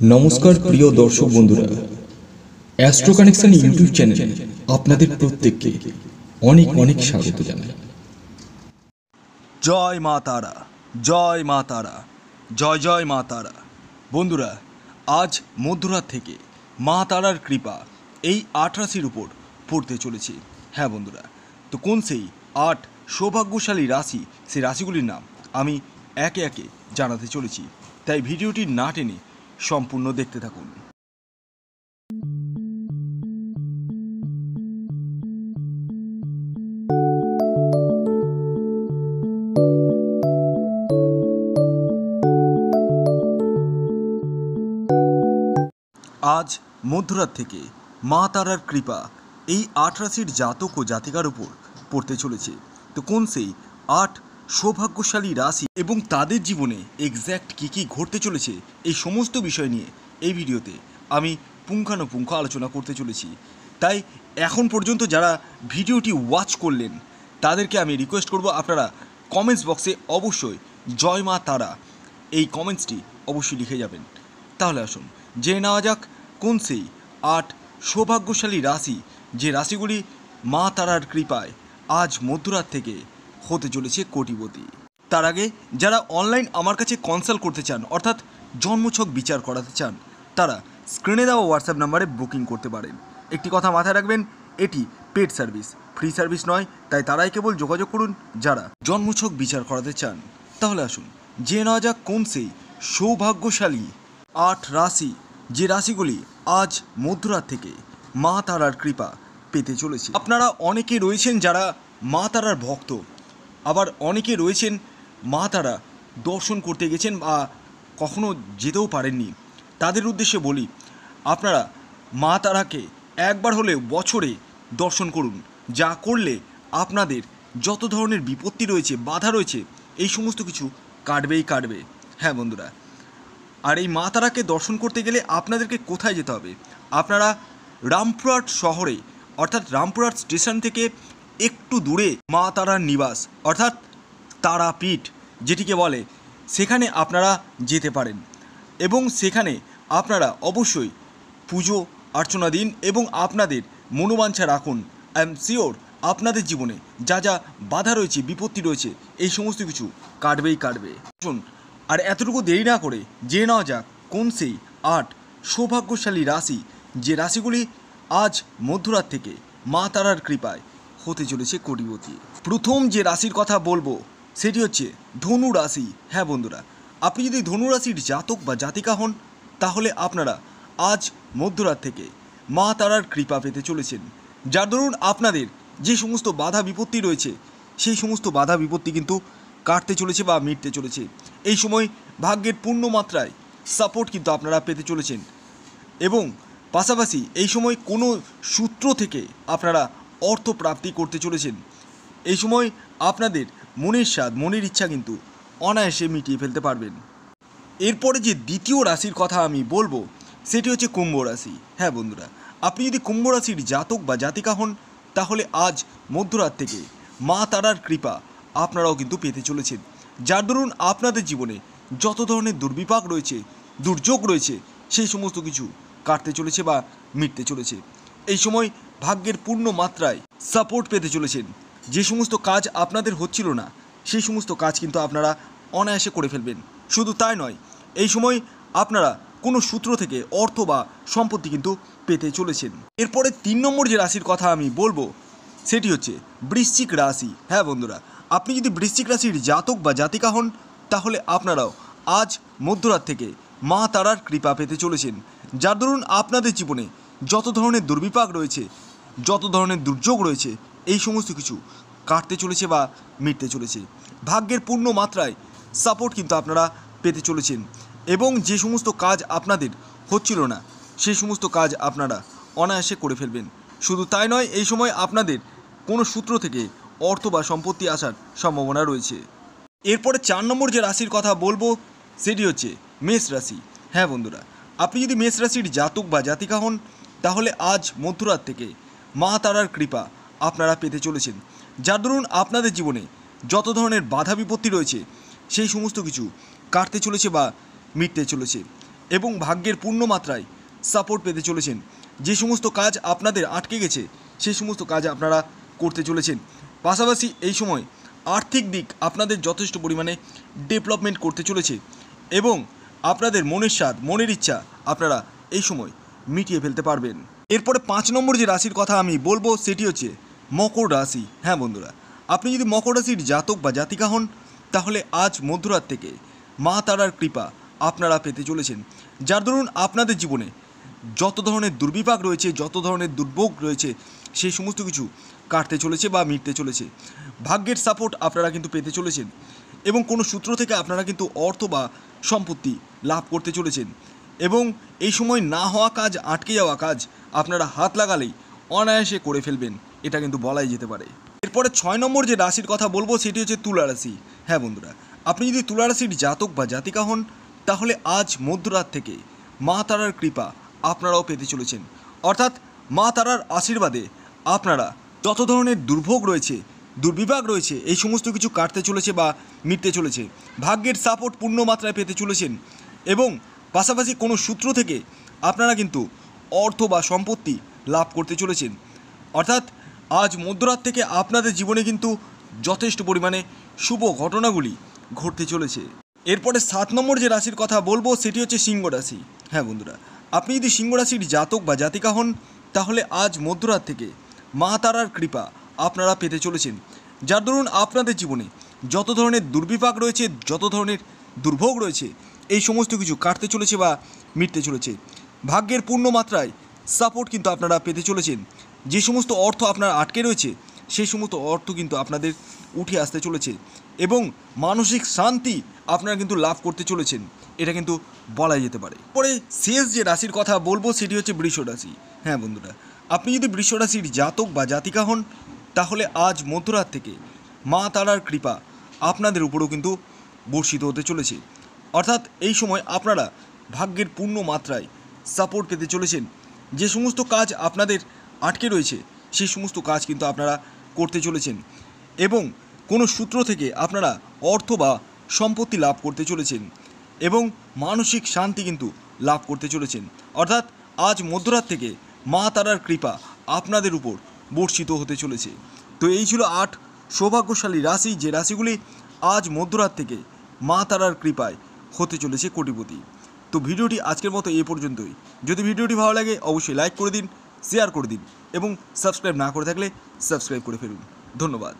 নমস্কার প্রিয় দর্শক বন্ধুরা। অ্যাস্ট্রো কানেকশন ইউটিউব চ্যানেলে আপনাদের প্রত্যেককে অনেক অনেক স্বাগত জানাই। জয় মা তারা, জয় মা তারা, জয় জয় মা তারা। বন্ধুরা, আজ মধ্যরাত থেকে মা তারার কৃপা এই আট রাশির উপর পড়তে চলেছে। হ্যাঁ বন্ধুরা, তো কোন সেই আট সৌভাগ্যশালী রাশি, সেই রাশিগুলির নাম আমি একে একে জানাতে চলেছি। তাই ভিডিওটি না টেনে সম্পূর্ণ দেখতে থাকুন। আজ মধ্যরাত থেকে মা তারার কৃপা এই আট রাশির জাতক ও জাতিকার উপর পড়তে চলেছে। তো কোন সেই আট সৌভাগ্যশালী রাশি এবং তাদের জীবনে এক্স্যাক্ট কী কী ঘটতে চলেছে এই সমস্ত বিষয় নিয়ে এই ভিডিওতে আমি পুঙ্খানুপুঙ্খ আলোচনা করতে চলেছি। তাই এখন পর্যন্ত যারা ভিডিওটি ওয়াচ করলেন, তাদেরকে আমি রিকোয়েস্ট করব আপনারা কমেন্টস বক্সে অবশ্যই জয় মা তারা এই কমেন্টসটি অবশ্যই লিখে যাবেন। তাহলে আসুন, জেনে নেওয়া যাক কোন সেই আট সৌভাগ্যশালী রাশি যে রাশিগুলি মা তারার কৃপায় আজ মধ্যরাত থেকে হতে চলেছে কোটিপতি। তার আগে যারা অনলাইন আমার কাছে কনসাল্ট করতে চান, অর্থাৎ জন্মছক বিচার করাতে চান, তারা স্ক্রিনে দেওয়া হোয়াটসঅ্যাপ নাম্বারে বুকিং করতে পারেন। একটি কথা মাথায় রাখবেন, এটি পেড সার্ভিস, ফ্রি সার্ভিস নয়, তাই তারাই কেবল যোগাযোগ করুন যারা জন্মছক বিচার করাতে চান। তাহলে আসুন, জেনে নেওয়া যাক কোন সেই সৌভাগ্যশালী আট রাশি, যে রাশিগুলি আজ মধ্যরাত থেকে মা তারার কৃপা পেতে চলেছে। আপনারা অনেকে রয়েছেন যারা মা তারার ভক্ত। আবার অনেকে রয়েছেন, মা তারা দর্শন করতে গেছেন বা কখনো যেতেও পারেননি। তাদের উদ্দেশ্যে বলি, আপনারা মা তারাকে একবার হলে বছরে দর্শন করুন। যা করলে আপনাদের যত ধরনের বিপত্তি রয়েছে, বাধা রয়েছে, এই সমস্ত কিছু কাটবেই কাটবে। হ্যাঁ বন্ধুরা, আর এই মা তারাকে দর্শন করতে গেলে আপনাদেরকে কোথায় যেতে হবে? আপনারা রামপুরহাট শহরে, অর্থাৎ রামপুরহাট স্টেশন থেকে একটু দূরে মা তারার নিবাস, অর্থাৎ তারাপীঠ, যেটিকে বলে। সেখানে আপনারা যেতে পারেন এবং সেখানে আপনারা অবশ্যই পুজো, অর্চনা দিন এবং আপনাদের মনোবাঞ্ছা রাখুন। আই এম শিওর আপনাদের জীবনে যা যা বাধা রয়েছে, বিপত্তি রয়েছে, এই সমস্ত কিছু কাটবেই কাটবে। আর এতটুকু দেরি না করে জেনে নেওয়া যাক কোন সেই আট সৌভাগ্যশালী রাশি, যে রাশিগুলি আজ মধ্যরাত থেকে মা তারার কৃপায় হতে চলেছে কোটিপতি। প্রথম যে রাশির কথা বলব, সেটি হচ্ছে ধনু রাশি। হ্যাঁ বন্ধুরা, আপনি যদি ধনু রাশির জাতক বা জাতিকা হন, তাহলে আপনারা আজ মধ্যরাত থেকে মা তারার কৃপা পেতে চলেছেন। যার দরুন আপনাদের যে সমস্ত বাধা বিপত্তি রয়েছে, সেই সমস্ত বাধা বিপত্তি কিন্তু কাটতে চলেছে বা মিটতে চলেছে। এই সময় ভাগ্যের পূর্ণ মাত্রায় সাপোর্ট কিন্তু আপনারা পেতে চলেছেন। এবং পাশাপাশি এই সময় কোনো সূত্র থেকে আপনারা অর্থ প্রাপ্তি করতে চলেছেন। এই সময় আপনাদের মনের স্বাদ, মনের ইচ্ছা কিন্তু অনায়াসে মিটিয়ে ফেলতে পারবেন। এরপরে যে দ্বিতীয় রাশির কথা আমি বলব, সেটি হচ্ছে কুম্ভ রাশি। হ্যাঁ বন্ধুরা, আপনি যদি কুম্ভ রাশির জাতক বা জাতিকা হন, তাহলে আজ মধ্যরাত থেকে মা তারার কৃপা আপনারাও কিন্তু পেতে চলেছেন। যার দরুন আপনাদের জীবনে যত ধরনের দুর্বিপাক রয়েছে, দুর্যোগ রয়েছে, সেই সমস্ত কিছু কাটতে চলেছে বা মিটতে চলেছে। এই সময় ভাগ্যের পূর্ণ মাত্রায় সাপোর্ট পেতে চলেছেন। যে সমস্ত কাজ আপনাদের হচ্ছিল না, সেই সমস্ত কাজ কিন্তু আপনারা অনায়াসে করে ফেলবেন। শুধু তাই নয়, এই সময় আপনারা কোনো সূত্র থেকে অর্থ বা সম্পত্তি কিন্তু পেতে চলেছেন। এরপরে তিন নম্বর যে রাশির কথা আমি বলব, সেটি হচ্ছে বৃশ্চিক রাশি। হ্যাঁ বন্ধুরা, আপনি যদি বৃশ্চিক রাশির জাতক বা জাতিকা হন, তাহলে আপনারাও আজ মধ্যরাত থেকে মা তারার কৃপা পেতে চলেছেন। যার দরুন আপনাদের জীবনে যত ধরনের দুর্বিপাক রয়েছে, যত ধরনের দুর্যোগ রয়েছে, এই সমস্ত কিছু কাটতে চলেছে বা মিটতে চলেছে। ভাগ্যের পূর্ণ মাত্রায় সাপোর্ট কিন্তু আপনারা পেতে চলেছেন এবং যে সমস্ত কাজ আপনাদের হচ্ছিল না সেই সমস্ত কাজ আপনারা অনায়াসে করে ফেলবেন। শুধু তাই নয়, এই সময় আপনাদের কোনো সূত্র থেকে অর্থ বা সম্পত্তি আসার সম্ভাবনা রয়েছে। এরপরে চার নম্বর যে রাশির কথা বলব, সেটি হচ্ছে মেষ রাশি। হ্যাঁ বন্ধুরা, আপনি যদি মেষ রাশির জাতক বা জাতিকা হন তাহলে আজ মধ্যরাত থেকে মা তারার কৃপা আপনারা পেতে চলেছেন। যার দরুন আপনাদের জীবনে যত ধরনের বাধা বিপত্তি রয়েছে, সেই সমস্ত কিছু কাটতে চলেছে বা মিটতে চলেছে এবং ভাগ্যের পূর্ণ মাত্রায় সাপোর্ট পেতে চলেছেন। যে সমস্ত কাজ আপনাদের আটকে গেছে, সেই সমস্ত কাজ আপনারা করতে চলেছেন। পাশাপাশি এই সময় আর্থিক দিক আপনাদের যথেষ্ট পরিমাণে ডেভেলপমেন্ট করতে চলেছে এবং আপনাদের মনের স্বাদ, মনের ইচ্ছা আপনারা এই সময় মিটিয়ে ফেলতে পারবেন। এরপরে পাঁচ নম্বর যে রাশির কথা আমি বলব, সেটি হচ্ছে মকর রাশি। হ্যাঁ বন্ধুরা, আপনি যদি মকর রাশির জাতক বা জাতিকা হন, তাহলে আজ মধ্যরাত থেকে মা তারার কৃপা আপনারা পেতে চলেছেন। যার দরুন আপনাদের জীবনে যত ধরনের দুর্বিপাক রয়েছে, যত ধরনের দুর্ভোগ রয়েছে, সেই সমস্ত কিছু কাটতে চলেছে বা মিটতে চলেছে। ভাগ্যের সাপোর্ট আপনারা কিন্তু পেতে চলেছেন এবং কোনো সূত্র থেকে আপনারা কিন্তু অর্থ বা সম্পত্তি লাভ করতে চলেছেন। এবং এই সময় না হওয়া কাজ, আটকে যাওয়া কাজ আপনারা হাত লাগালেই অনায়াসে করে ফেলবেন। এটা কিন্তু বলাই যেতে পারে। এরপরে ছয় নম্বর যে রাশির কথা বলব, সেটি হচ্ছে তুলা রাশি। হ্যাঁ বন্ধুরা, আপনি যদি তুলা রাশির জাতক বা জাতিকা হন, তাহলে আজ মধ্যরাত থেকে মা তারার কৃপা আপনারাও পেতে চলেছেন। অর্থাৎ মা তারার আশীর্বাদে আপনারা যত ধরনের দুর্ভোগ রয়েছে, দুর্বিভাগ রয়েছে, এই সমস্ত কিছু কাটতে চলেছে বা মিটতে চলেছে, ভাগ্যের সাপোর্ট পূর্ণ মাত্রায় পেতে চলেছেন এবং পাশাপাশি কোনো সূত্র থেকে আপনারা কিন্তু অর্থ বা সম্পত্তি লাভ করতে চলেছেন। অর্থাৎ আজ মধ্যরাত থেকে আপনাদের জীবনে কিন্তু যথেষ্ট পরিমাণে শুভ ঘটনাগুলি ঘটতে চলেছে। এরপরে সাত নম্বর যে রাশির কথা বলব সেটি হচ্ছে সিংহ রাশি। হ্যাঁ বন্ধুরা, আপনি যদি সিংহ রাশির জাতক বা জাতিকা হন, তাহলে আজ মধ্যরাত থেকে মা তারার কৃপা আপনারা পেতে চলেছেন। যার দরুন আপনাদের জীবনে যত ধরনের দুর্বিপাক রয়েছে, যত ধরনের দুর্ভোগ রয়েছে এই সমস্ত কিছু কাটতে চলেছে বা মিটতে চলেছে। ভাগ্যের পূর্ণ মাত্রায় সাপোর্ট কিন্তু আপনারা পেতে চলেছেন। যে সমস্ত অর্থ আপনার আটকে রয়েছে, সেই সমস্ত অর্থ কিন্তু আপনাদের উঠে আসতে চলেছে এবং মানসিক শান্তি আপনারা কিন্তু লাভ করতে চলেছেন। এটা কিন্তু বলাই যেতে পারে। পরে শেষ যে রাশির কথা বলব, সেটি হচ্ছে বৃষ রাশি। হ্যাঁ বন্ধুরা, আপনি যদি বৃষ রাশির জাতক বা জাতিকা হন, তাহলে আজ মধ্যরাত থেকে মা তারার কৃপা আপনাদের উপরেও কিন্তু বর্ষিত হতে চলেছে। অর্থাৎ এই সময় আপনারা ভাগ্যের পূর্ণ মাত্রায় সাপোর্ট পেতে চলেছেন। যে সমস্ত কাজ আপনাদের আটকে রয়েছে, সেই সমস্ত কাজ কিন্তু আপনারা করতে চলেছেন এবং কোনো সূত্র থেকে আপনারা অর্থ বা সম্পত্তি লাভ করতে চলেছেন এবং মানসিক শান্তি কিন্তু লাভ করতে চলেছেন। অর্থাৎ আজ মধ্যরাত থেকে মা তারার কৃপা আপনাদের উপর বর্ষিত হতে চলেছে। তো এই ছিল আট সৌভাগ্যশালী রাশি। যে রাশিগুলি আজ মধ্যরাত থেকে মা তারার কৃপায় হতে চলেছে কোটিপতি। তো ভিডিওটি আজকের মতো এ পর্যন্তই। যদি ভিডিওটি ভালো লাগে, অবশ্যই লাইক করে দিন শেয়ার করে দিন এবং সাবস্ক্রাইব না করে থাকলে সাবস্ক্রাইব করে ফেলুন। ধন্যবাদ।